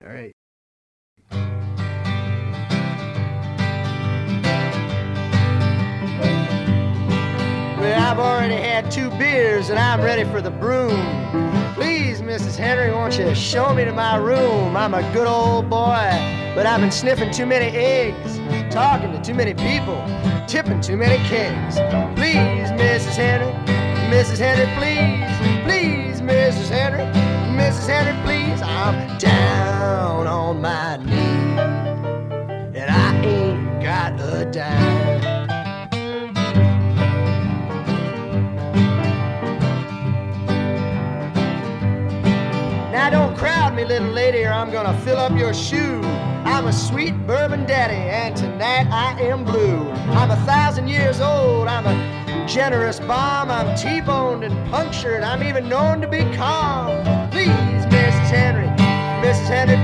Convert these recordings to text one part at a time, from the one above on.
All right. Well, I've already had two beers and I'm ready for the broom. Please, Mrs. Henry, won't you show me to my room? I'm a good old boy, but I've been sniffing too many eggs, talking to too many people, tipping too many kegs. Please, Mrs. Henry, Mrs. Henry, please, please, Mrs. Henry, Mrs. Henry, please. I'm Now don't crowd me, little lady, or I'm gonna fill up your shoe. I'm a sweet bourbon daddy, and tonight I am blue. I'm a thousand years old, I'm a generous bomb. I'm T-boned and punctured, I'm even known to be calm. Please, Mrs. Henry, Mrs. Henry,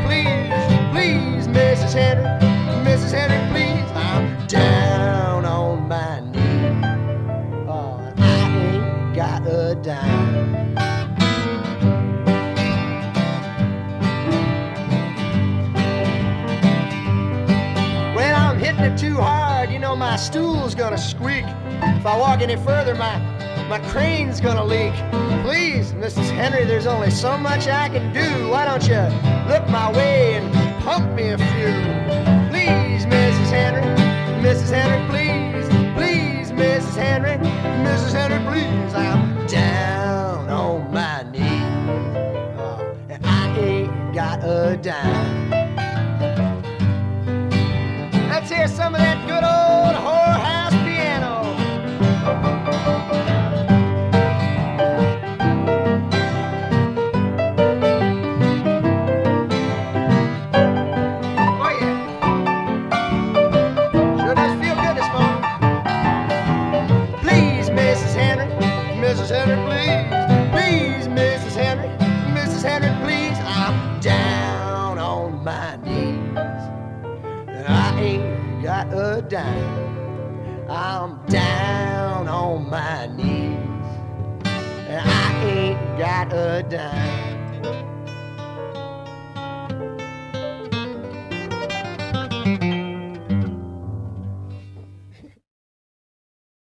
got a dime. Well, I'm hitting it too hard. You know, my stool's gonna squeak. If I walk any further, my, my crane's gonna leak. Please, Mrs. Henry, there's only so much I can do. Why don't you look my way and pump me a few? A dime. Let's hear some of that I ain't got a dime. I'm down on my knees, and I ain't got a dime.